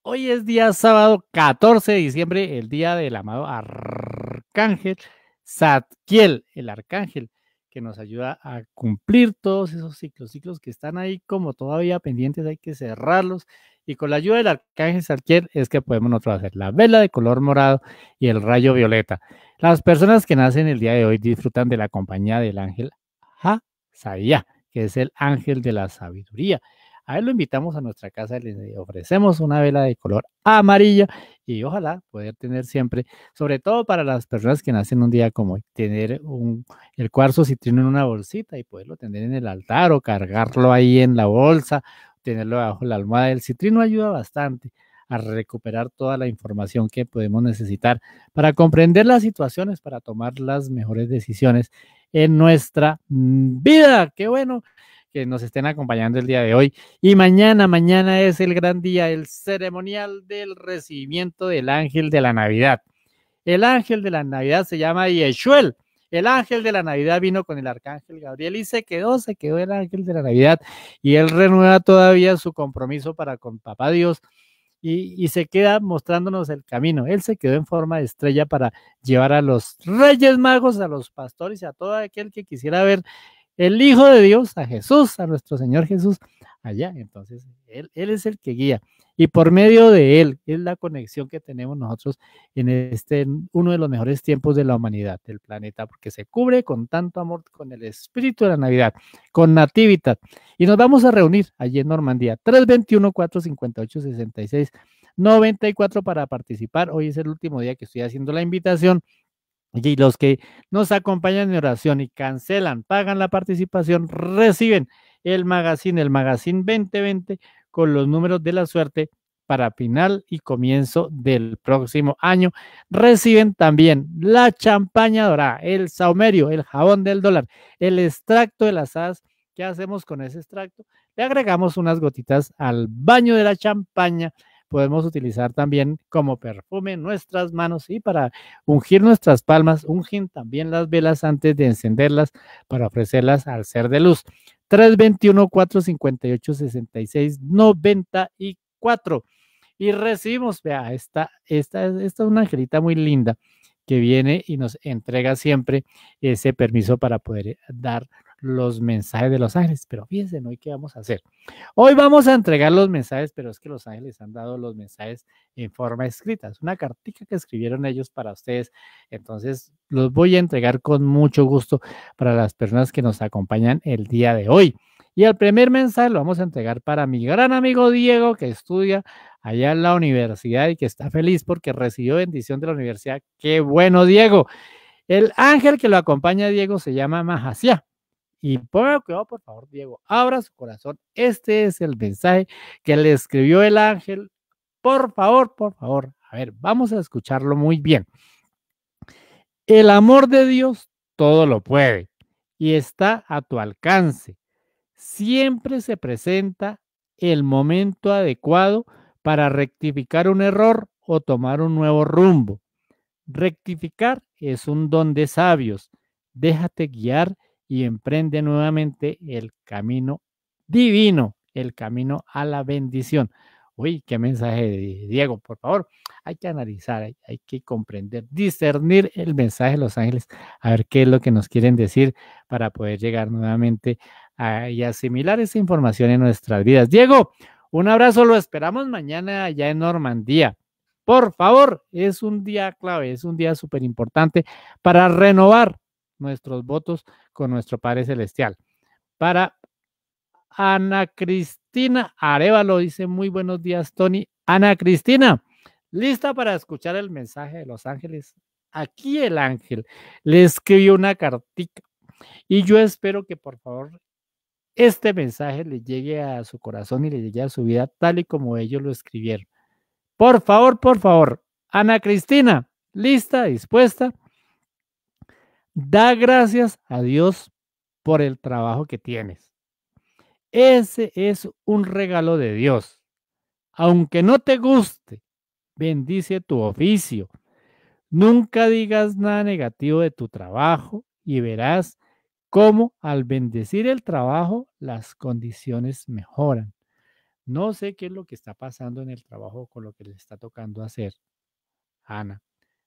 Hoy es día sábado 14 de diciembre, el día del amado arcángel Zadkiel, el arcángel que nos ayuda a cumplir todos esos ciclos, ciclos que están ahí como todavía pendientes, hay que cerrarlos. Y con la ayuda del arcángel Zadkiel es que podemos nosotros hacer la vela de color morado y el rayo violeta. Las personas que nacen el día de hoy disfrutan de la compañía del ángel Ha-Saya, que es el ángel de la sabiduría. A él lo invitamos a nuestra casa, le ofrecemos una vela de color amarilla y ojalá poder tener siempre, sobre todo para las personas que nacen un día como hoy, tener el cuarzo citrino en una bolsita y poderlo tener en el altar o cargarlo ahí en la bolsa, tenerlo bajo la almohada. El citrino ayuda bastante a recuperar toda la información que podemos necesitar para comprender las situaciones, para tomar las mejores decisiones en nuestra mm, vida. Qué bueno que nos estén acompañando el día de hoy. Y mañana, mañana es el gran día, el ceremonial del recibimiento del ángel de la Navidad. El ángel de la Navidad se llama Yeshuel. El ángel de la Navidad vino con el arcángel Gabriel y se quedó, se quedó el ángel de la Navidad y él renueva todavía su compromiso para con Papá Dios y, y, se queda mostrándonos el camino. Él se quedó en forma de estrella para llevar a los reyes magos, a los pastores y a todo aquel que quisiera ver el Hijo de Dios, a Jesús, a nuestro Señor Jesús, allá. Entonces, él, es el que guía. Y por medio de Él es la conexión que tenemos nosotros en este, uno de los mejores tiempos de la humanidad, del planeta, porque se cubre con tanto amor, con el espíritu de la Navidad, con Natividad. Y nos vamos a reunir allí en Normandía, 321-458-66. 94 para participar. Hoy es el último día que estoy haciendo la invitación y los que nos acompañan en oración y cancelan, pagan la participación, reciben el magazine, el magazine 2020 con los números de la suerte para final y comienzo del próximo año. Reciben también la champaña dorada, el saumerio, el jabón del dólar, el extracto de las hadas. ¿Qué hacemos con ese extracto? Le agregamos unas gotitas al baño de la champaña podemos utilizar también como perfume nuestras manos y para ungir nuestras palmas, ungen también las velas antes de encenderlas para ofrecerlas al ser de luz. 321-458-66-94. Y recibimos, vea, esta, esta, esta es una angelita muy linda que viene y nos entrega siempre ese permiso para poder dar los mensajes de los ángeles. Pero fíjense, hoy qué vamos a hacer. Hoy vamos a entregar los mensajes, pero es que los ángeles han dado los mensajes en forma escrita. Es una cartica que escribieron ellos para ustedes. Entonces, los voy a entregar con mucho gusto para las personas que nos acompañan el día de hoy. Y el primer mensaje lo vamos a entregar para mi gran amigo Diego, que estudia allá en la universidad y que está feliz porque recibió bendición de la universidad. Qué bueno, Diego. El ángel que lo acompaña, Diego, se llama Mahasia. Y por por favor, Diego, abra su corazón. Este es el mensaje que le escribió el ángel. Por favor, por favor. A ver, vamos a escucharlo muy bien. El amor de Dios todo lo puede y está a tu alcance. Siempre se presenta el momento adecuado para rectificar un error o tomar un nuevo rumbo. Rectificar es un don de sabios. Déjate guiar y emprende nuevamente el camino divino, el camino a la bendición. Uy, qué mensaje de Diego, por favor. Hay que analizar, hay, que comprender, discernir el mensaje de los ángeles, a ver qué es lo que nos quieren decir para poder llegar nuevamente y asimilar esa información en nuestras vidas. Diego, un abrazo, lo esperamos mañana allá en Normandía. Por favor, es un día clave, es un día súper importante para renovar nuestros votos con nuestro Padre Celestial. Para Ana Cristina Arevalo dice muy buenos días, Tony. Ana Cristina, lista para escuchar el mensaje de los ángeles. Aquí el ángel le escribió una cartica y yo espero que por favor este mensaje le llegue a su corazón y le llegue a su vida tal y como ellos lo escribieron. Por favor, por favor, Ana Cristina, lista, dispuesta. Da gracias a Dios por el trabajo que tienes. Ese es un regalo de Dios. Aunque no te guste, bendice tu oficio. Nunca digas nada negativo de tu trabajo y verás cómo al bendecir el trabajo las condiciones mejoran. No sé qué es lo que está pasando en el trabajo con lo que le está tocando hacer Ana,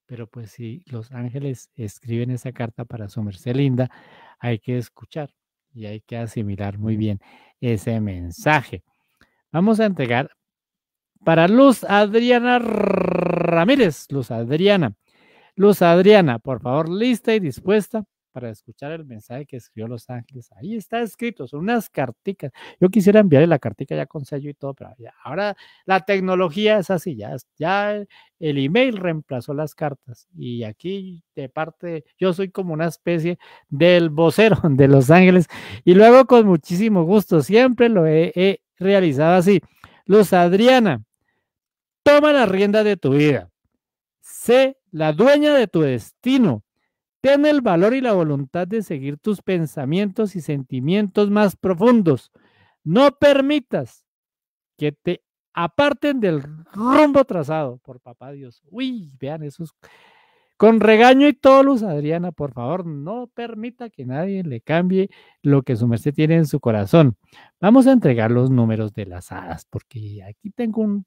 pero pues si los ángeles escriben esa carta para su merced linda, hay que escuchar y hay que asimilar muy bien ese mensaje. Vamos a entregar para Luz Adriana Ramírez. Luz Adriana. Luz Adriana, por favor, lista y dispuesta para escuchar el mensaje que escribió Los Ángeles. Ahí está escrito, son unas carticas. Yo quisiera enviarle la cartica ya con sello y todo, pero ahora la tecnología es así, ya, ya el email reemplazó las cartas. Y aquí de parte, yo soy como una especie del vocero de Los Ángeles y luego con muchísimo gusto, siempre lo he, he realizado así. Luz Adriana, toma la rienda de tu vida. Sé la dueña de tu destino. Ten el valor y la voluntad de seguir tus pensamientos y sentimientos más profundos. No permitas que te aparten del rumbo trazado por papá Dios. Uy, vean esos. Con regaño y todo, Luz Adriana, por favor, no permita que nadie le cambie lo que su merced tiene en su corazón. Vamos a entregar los números de las hadas, porque aquí tengo un,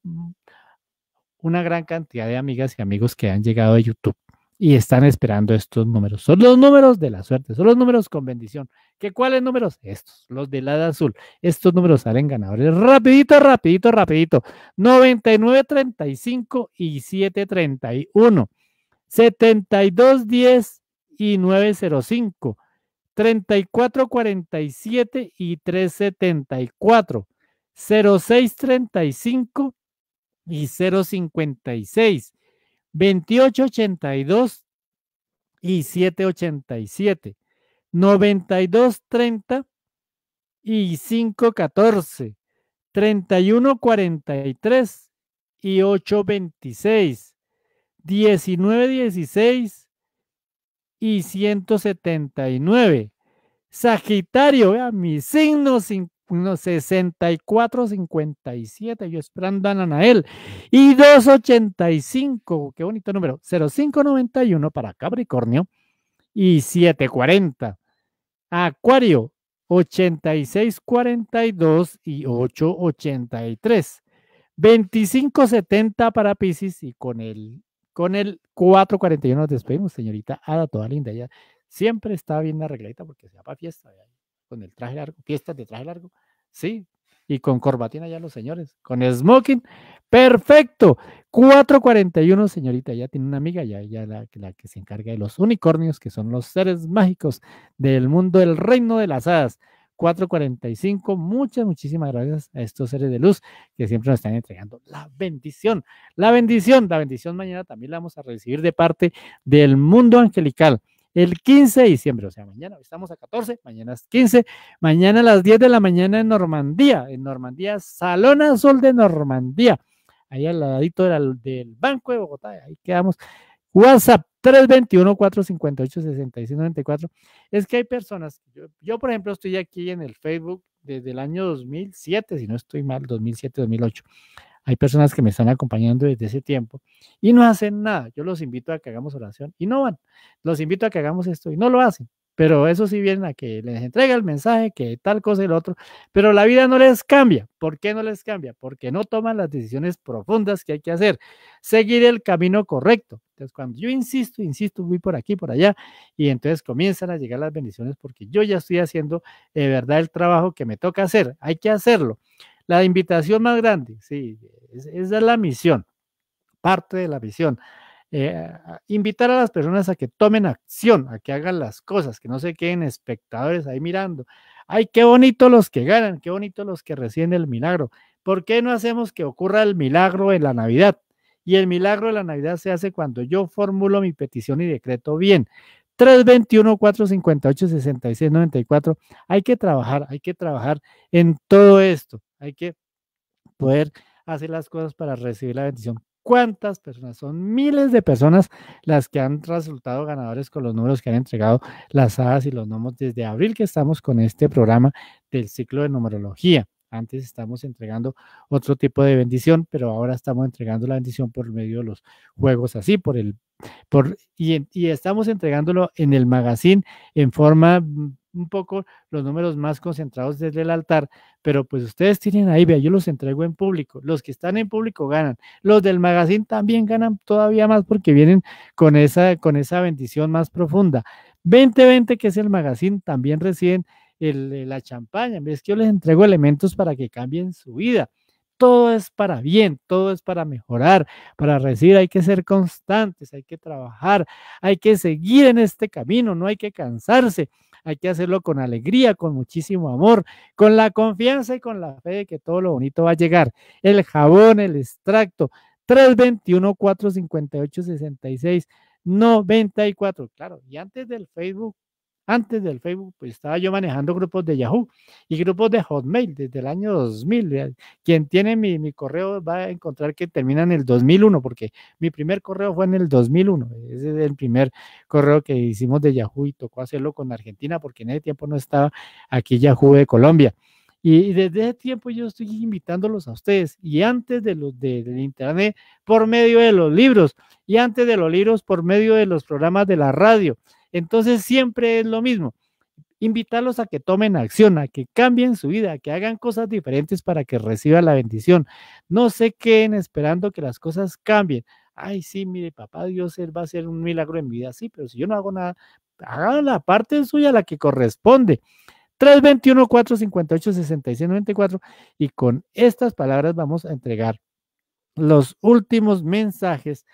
una gran cantidad de amigas y amigos que han llegado a YouTube y están esperando estos números. Son los números de la suerte, son los números con bendición. ¿Qué cuáles números? Estos, los del lado azul. Estos números salen ganadores. Rapidito, rapidito, rapidito. 99, 35 y 731. 72, 10 y 905. 34, 47 y 374. 06, 35 y 056, 2882 y 787, 9230 y 514, 3143 y 826, 1916 y 179. Sagitario, vea, mi signo unos 64, 57, yo esperando a Anael. Y 285, qué bonito número, 0591 para Capricornio y 740. Acuario, 8642 y 883. 2570 para Pisces y con el, con el 441 nos despedimos, señorita Ada, toda linda. Ella siempre está bien arregladita porque se va para fiesta con el traje largo, fiestas de traje largo, sí, y con corbatina ya los señores, con smoking, perfecto. 441, señorita, ya tiene una amiga, ya, ya la, la, que se encarga de los unicornios, que son los seres mágicos del mundo del reino de las hadas. 445, muchas, muchísimas gracias a estos seres de luz que siempre nos están entregando la bendición, la bendición, la bendición mañana también la vamos a recibir de parte del mundo angelical el 15 de diciembre, o sea, mañana, estamos a 14, mañana es 15, mañana a las 10 de la mañana en Normandía, en Normandía, Salón Azul de Normandía, ahí al ladito del, del Banco de Bogotá, ahí quedamos. WhatsApp 321-458-6694. Es que hay personas, yo, yo, por ejemplo estoy aquí en el Facebook desde el año 2007, si no estoy mal, 2007-2008. Hay personas que me están acompañando desde ese tiempo y no hacen nada. Yo los invito a que hagamos oración y no van. Los invito a que hagamos esto y no lo hacen. Pero eso sí vienen a que les entregue el mensaje, que tal cosa y lo otro. Pero la vida no les cambia. ¿Por qué no les cambia? Porque no toman las decisiones profundas que hay que hacer. Seguir el camino correcto. Entonces, cuando yo insisto, insisto, voy por aquí, por allá, y entonces comienzan a llegar las bendiciones porque yo ya estoy haciendo de verdad el trabajo que me toca hacer. Hay que hacerlo. La invitación más grande, sí, esa es la misión, parte de la misión. Eh, invitar a las personas a que tomen acción, a que hagan las cosas, que no se queden espectadores ahí mirando. Ay, qué bonito los que ganan, qué bonito los que reciben el milagro. ¿Por qué no hacemos que ocurra el milagro en la Navidad? Y el milagro de la Navidad se hace cuando yo formulo mi petición y decreto bien. 321-458-6694. Hay que trabajar, hay que trabajar en todo esto. Hay que poder hacer las cosas para recibir la bendición. ¿Cuántas personas? Son miles de personas las que han resultado ganadores con los números que han entregado las hadas y los gnomos desde abril que estamos con este programa del ciclo de numerología. Antes estamos entregando otro tipo de bendición, pero ahora estamos entregando la bendición por medio de los juegos así, por el, por, y, estamos entregándolo en el magazine en forma un poco los números más concentrados desde el altar, pero pues ustedes tienen ahí, vea, yo los entrego en público. Los que están en público ganan. Los del magazine también ganan todavía más porque vienen con esa, con esa bendición más profunda. 2020, que es el magazine, también reciben la champaña. Es que yo les entrego elementos para que cambien su vida todo es para bien, todo es para mejorar, para recibir hay que ser constantes, hay que trabajar, hay que seguir en este camino, no hay que cansarse, hay que hacerlo con alegría, con muchísimo amor, con la confianza y con la fe de que todo lo bonito va a llegar. El jabón, el extracto, 321 458 66 94. Claro, y antes del Facebook antes del Facebook, pues estaba yo manejando grupos de Yahoo y grupos de Hotmail desde el año 2000. Quien tiene mi, correo va a encontrar que termina en el 2001, porque mi primer correo fue en el 2001. Ese es el primer correo que hicimos de Yahoo y tocó hacerlo con Argentina, porque en ese tiempo no estaba aquí Yahoo de Colombia. Y desde ese tiempo yo estoy invitándolos a ustedes. Y antes de los del internet, por medio de los libros. Y antes de los libros, por medio de los programas de la radio. Entonces siempre es lo mismo. Invitarlos a que tomen acción, a que cambien su vida, a que hagan cosas diferentes para que reciban la bendición. No se queden esperando que las cosas cambien. Ay, sí, mire, papá Dios, Él va a hacer un milagro en mi vida. Sí, pero si yo no hago nada, haga la parte suya, la que corresponde. 321-458-6694. Y con estas palabras vamos a entregar los últimos mensajes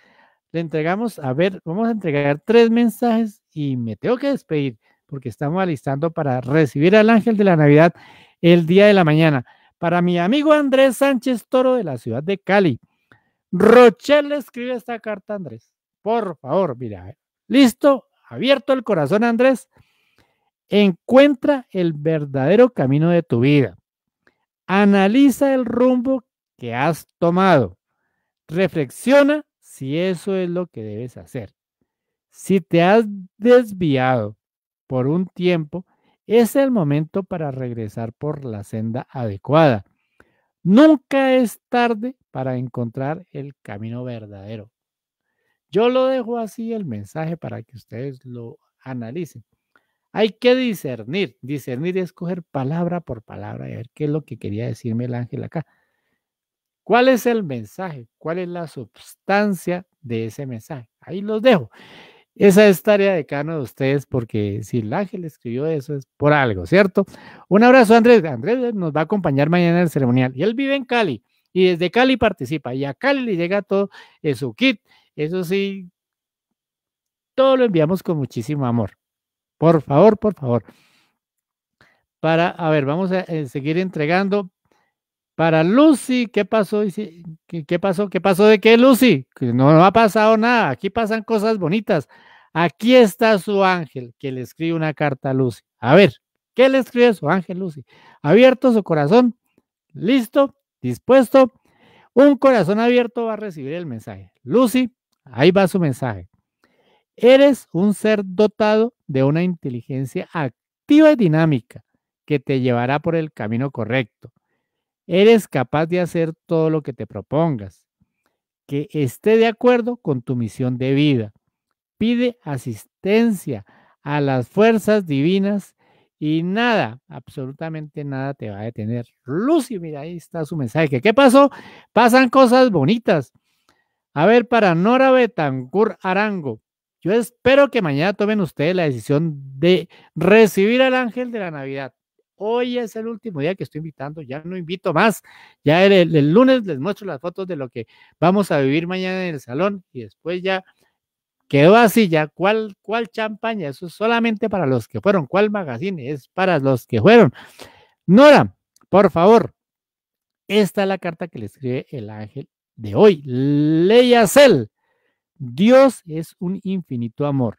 le entregamos, a ver, vamos a entregar tres mensajes y me tengo que despedir porque estamos alistando para recibir al ángel de la Navidad el día de la mañana. Para mi amigo Andrés Sánchez Toro de la ciudad de Cali. Rochelle le escribe esta carta, Andrés. Por favor, mira, listo, abierto el corazón, Andrés. Encuentra el verdadero camino de tu vida. Analiza el rumbo que has tomado. Reflexiona si eso es lo que debes hacer. Si te has desviado por un tiempo, es el momento para regresar por la senda adecuada. Nunca es tarde para encontrar el camino verdadero. Yo lo dejo así el mensaje para que ustedes lo analicen. Hay que discernir, discernir es coger palabra por palabra y ver qué es lo que quería decirme el ángel acá. ¿Cuál es el mensaje? ¿Cuál es la sustancia de ese mensaje? Ahí los dejo. Esa es tarea de cada uno de ustedes porque si el ángel escribió eso es por algo, ¿cierto? Un abrazo, Andrés. Andrés nos va a acompañar mañana en el ceremonial y él vive en Cali y desde Cali participa y a Cali le llega todo su kit. Eso sí, todo lo enviamos con muchísimo amor. Por favor, por favor. Para, a ver, vamos a eh, seguir entregando para Lucy, ¿qué pasó? ¿Qué pasó? ¿Qué pasó de qué, Lucy? Que no, ha pasado nada. Aquí pasan cosas bonitas. Aquí está su ángel que le escribe una carta a Lucy. A ver, ¿qué le escribe su ángel, Lucy? Abierto su corazón. ¿Listo? ¿Dispuesto? Un corazón abierto va a recibir el mensaje. Lucy, ahí va su mensaje. Eres un ser dotado de una inteligencia activa y dinámica que te llevará por el camino correcto. Eres capaz de hacer todo lo que te propongas, que esté de acuerdo con tu misión de vida. Pide asistencia a las fuerzas divinas y nada, absolutamente nada te va a detener. Lucy, mira, ahí está su mensaje. ¿Qué pasó? Pasan cosas bonitas. A ver, para Nora Betancur Arango, yo espero que mañana tomen ustedes la decisión de recibir al ángel de la Navidad. Hoy es el último día que estoy invitando, ya no invito más. Ya el, lunes les muestro las fotos de lo que vamos a vivir mañana en el salón y después ya quedó así, ya cuál, cuál champaña, eso es solamente para los que fueron, cuál magazine, es para los que fueron. Nora, por favor, esta es la carta que le escribe el ángel de hoy. Cel. Dios es un infinito amor.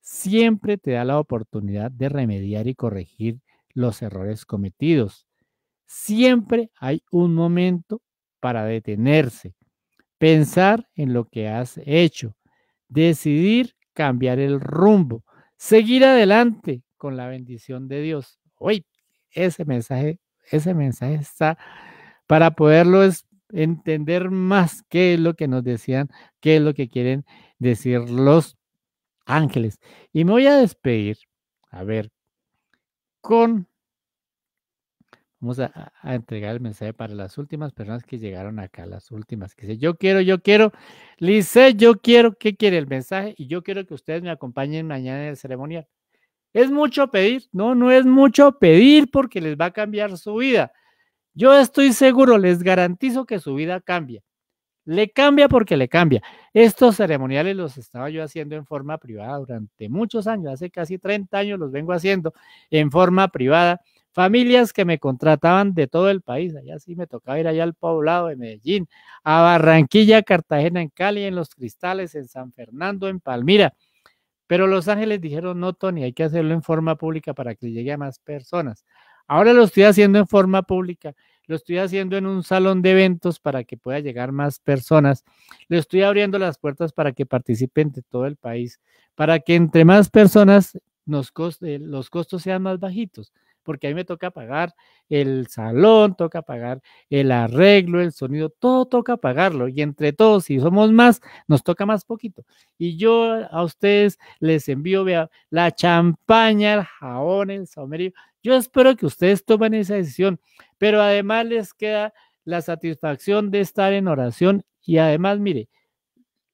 Siempre te da la oportunidad de remediar y corregir los errores cometidos. Siempre hay un momento para detenerse, pensar en lo que has hecho, decidir cambiar el rumbo, seguir adelante con la bendición de Dios. Hoy ese mensaje, ese mensaje está para poderlo entender más qué es lo que nos decían, qué es lo que quieren decir los ángeles. Y me voy a despedir. A ver, con Vamos a, entregar el mensaje para las últimas personas que llegaron acá, las últimas, que dice, yo quiero, yo quiero, Lice, yo quiero, ¿qué quiere el mensaje? Y yo quiero que ustedes me acompañen mañana en el ceremonial. ¿Es mucho pedir? No, no es mucho pedir porque les va a cambiar su vida. Yo estoy seguro, les garantizo que su vida cambia. Le cambia porque le cambia. Estos ceremoniales los estaba yo haciendo en forma privada durante muchos años, hace casi 30 años los vengo haciendo en forma privada familias que me contrataban de todo el país. Allá sí me tocaba ir allá al poblado de Medellín, a Barranquilla, Cartagena, en Cali, en Los Cristales, en San Fernando, en Palmira. Pero Los Ángeles dijeron, no, Tony, hay que hacerlo en forma pública para que llegue a más personas. Ahora lo estoy haciendo en forma pública, lo estoy haciendo en un salón de eventos para que pueda llegar más personas. Le estoy abriendo las puertas para que participen de todo el país, para que entre más personas nos los costos sean más bajitos porque a mí me toca pagar el salón, toca pagar el arreglo, el sonido, todo toca pagarlo. Y entre todos, si somos más, nos toca más poquito. Y yo a ustedes les envío la champaña, el jabón, el saumerio. Yo espero que ustedes tomen esa decisión, pero además les queda la satisfacción de estar en oración y además, mire,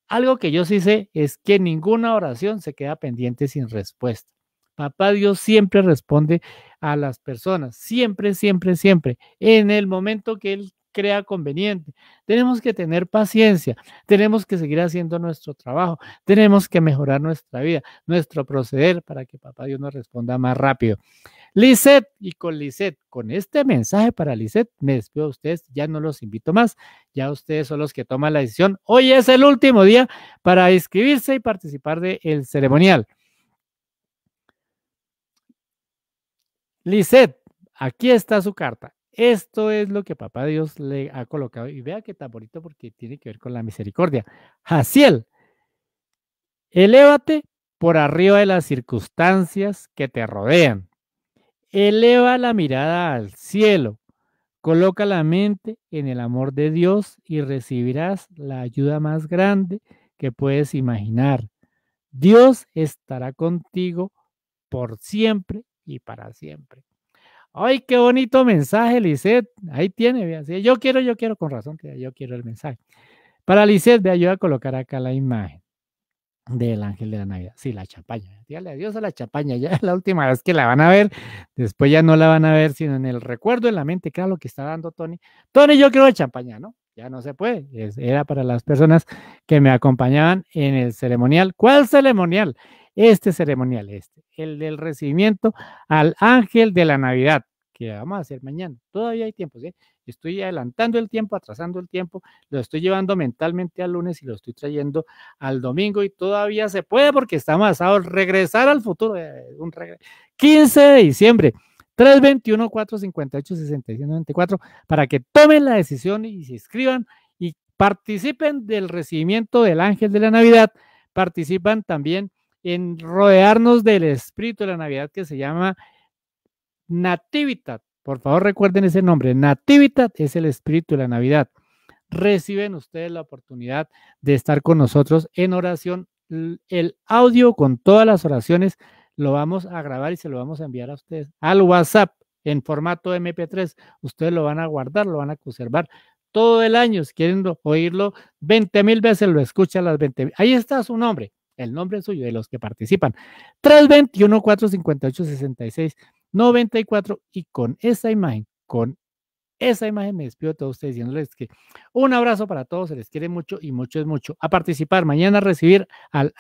algo que yo sí sé es que ninguna oración se queda pendiente sin respuesta. Papá Dios siempre responde a las personas, siempre, siempre, siempre, en el momento que Él crea conveniente. Tenemos que tener paciencia, tenemos que seguir haciendo nuestro trabajo, tenemos que mejorar nuestra vida, nuestro proceder para que Papá Dios nos responda más rápido. Lisette, y con Lisette, con este mensaje para Lisette, me despido a ustedes, ya no los invito más, ya ustedes son los que toman la decisión. Hoy es el último día para inscribirse y participar del ceremonial. Lisette, aquí está su carta. Esto es lo que papá Dios le ha colocado. Y vea que tan bonito porque tiene que ver con la misericordia. Jaciel, elévate por arriba de las circunstancias que te rodean. Eleva la mirada al cielo. Coloca la mente en el amor de Dios y recibirás la ayuda más grande que puedes imaginar. Dios estará contigo por siempre y para siempre. Ay, qué bonito mensaje, Lisette. Ahí tiene, vea. Yo quiero, yo quiero, con razón que yo quiero el mensaje. Para Lisette, vea, yo voy a colocar acá la imagen del ángel de la Navidad. Sí, la champaña. Dígale adiós a la champaña. Ya es la última vez que la van a ver. Después ya no la van a ver, sino en el recuerdo, en la mente. Claro, lo que está dando Tony. Tony, yo quiero la ¿no? Ya no se puede. era para las personas que me acompañaban en el ceremonial. ¿Cuál ceremonial? Este ceremonial, este, el del recibimiento al ángel de la Navidad, que vamos a hacer mañana. Todavía hay tiempo, ¿sí? Estoy adelantando el tiempo, atrasando el tiempo, lo estoy llevando mentalmente al lunes y lo estoy trayendo al domingo y todavía se puede porque estamos a regresar al futuro, eh, un 15 de diciembre. 321-458-6694 para que tomen la decisión y se inscriban y participen del recibimiento del ángel de la Navidad. Participan también en rodearnos del espíritu de la Navidad que se llama Nativitat. Por favor, recuerden ese nombre. Nativitat es el espíritu de la Navidad. Reciben ustedes la oportunidad de estar con nosotros en oración. El audio con todas las oraciones lo vamos a grabar y se lo vamos a enviar a ustedes al WhatsApp en formato MP3. Ustedes lo van a guardar, lo van a conservar todo el año. Si quieren oírlo 20 mil veces, lo escuchan las 20 Ahí está su nombre el nombre suyo de los que participan. 321-458-6694 y con esa imagen, con esa imagen me despido de todos ustedes diciéndoles que un abrazo para todos, se les quiere mucho y mucho es mucho. A participar mañana recibir al